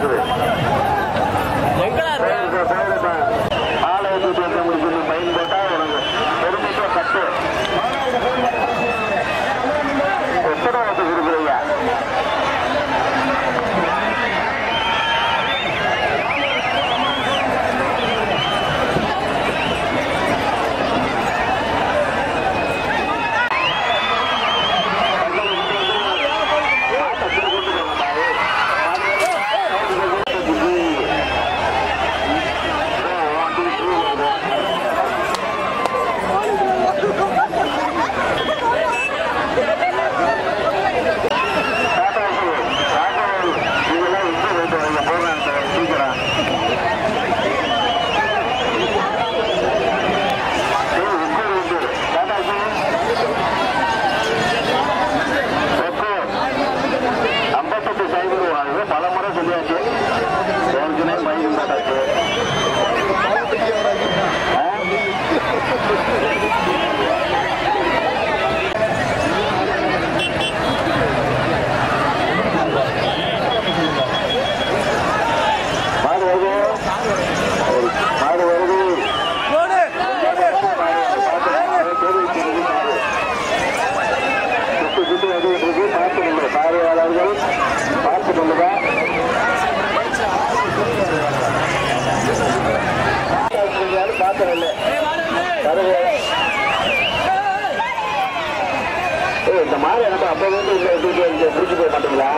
Madrid. இந்த எனக்கு அப்ப வந்து இந்த போக மாட்டீங்களா?